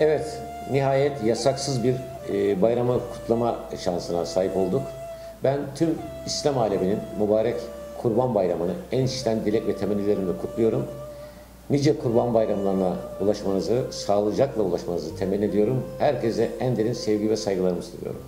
Evet, nihayet yasaksız bir e, bayramı kutlama şansına sahip olduk. Ben tüm İslam aleminin mübarek Kurban Bayramı'nı en içten dilek ve temennilerimle kutluyorum. Nice kurban bayramlarına ulaşmanızı, sağlıcakla ulaşmanızı temenni ediyorum. Herkese en derin sevgi ve saygılarımı sunuyorum.